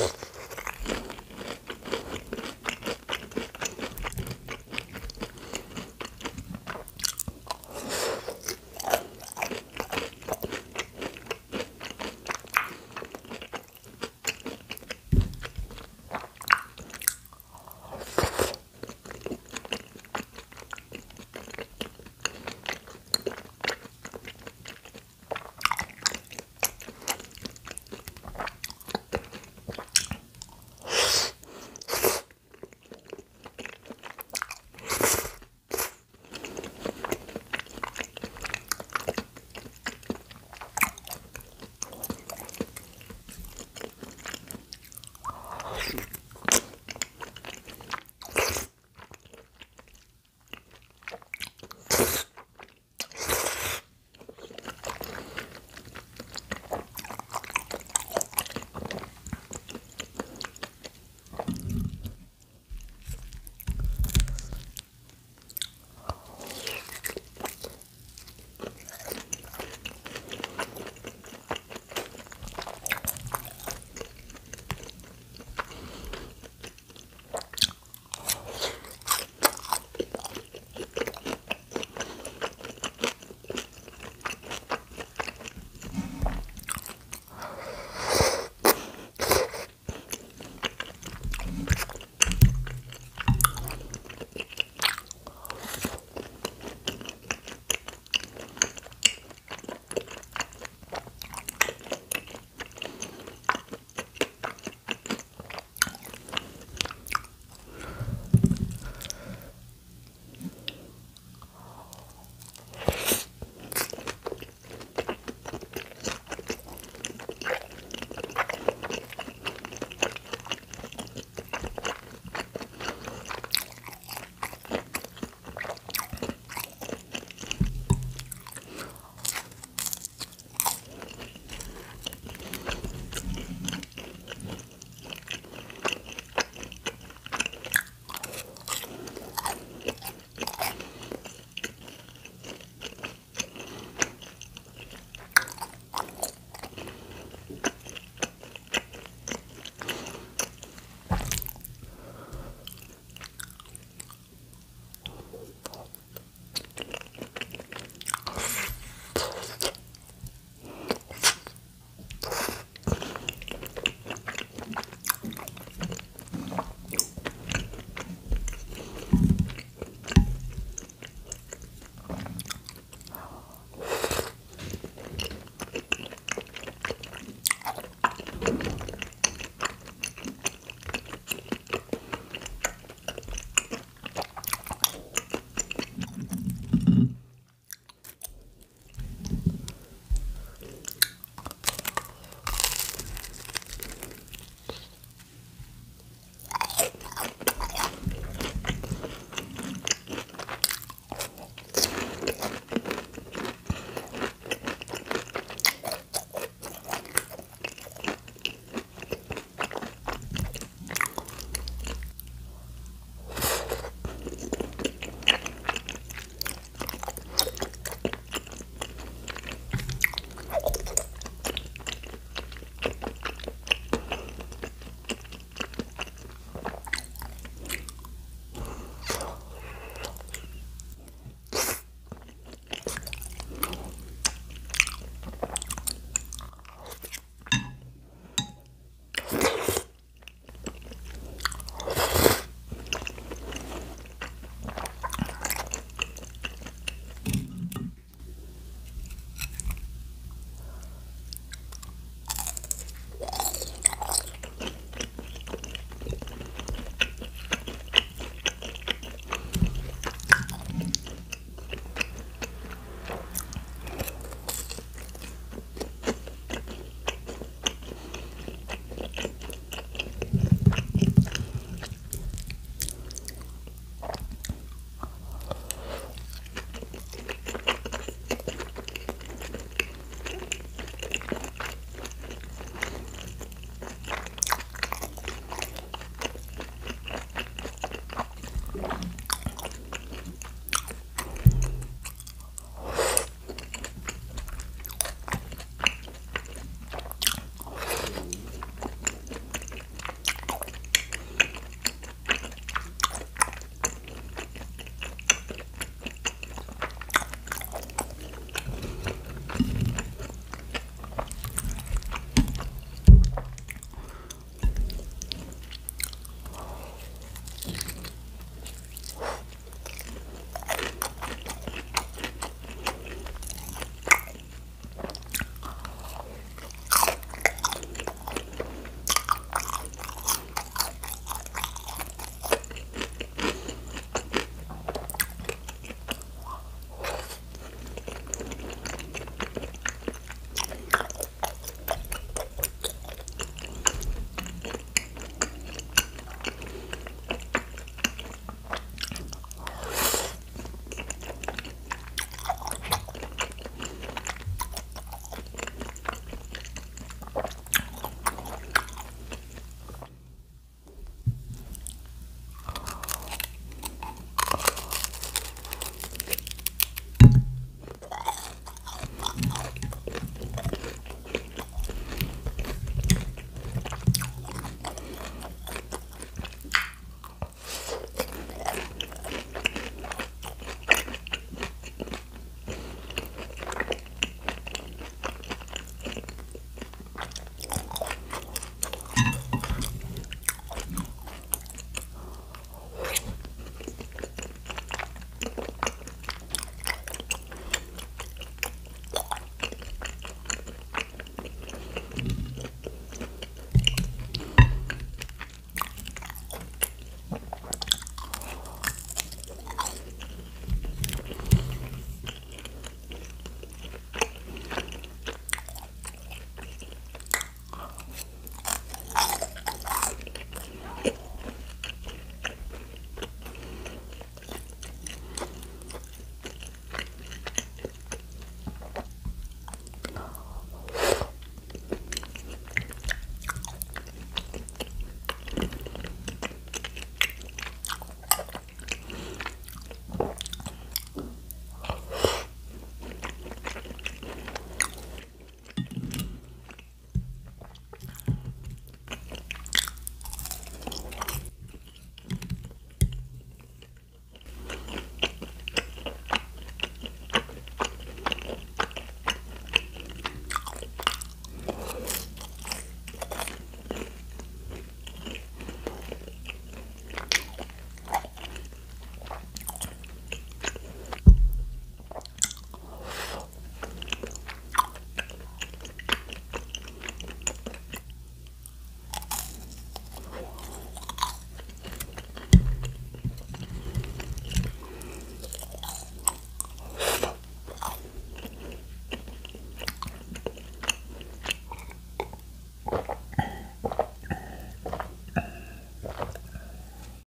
Sure.